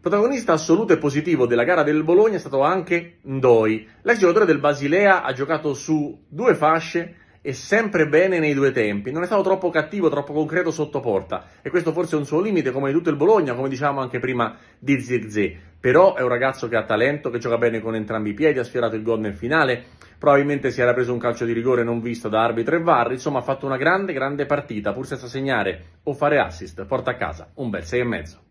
Protagonista assoluto e positivo della gara del Bologna è stato anche Ndoi. L'ex giocatore del Basilea ha giocato su due fasce e sempre bene nei due tempi. Non è stato troppo cattivo, troppo concreto sotto porta. E questo forse è un suo limite, come di tutto il Bologna, come diciamo anche prima di Zirze. Però è un ragazzo che ha talento, che gioca bene con entrambi i piedi, ha sfiorato il gol nel finale. Probabilmente si era preso un calcio di rigore non visto da arbitro e VAR. Insomma, ha fatto una grande, grande partita, pur senza segnare o fare assist. Porta a casa un bel 6,5.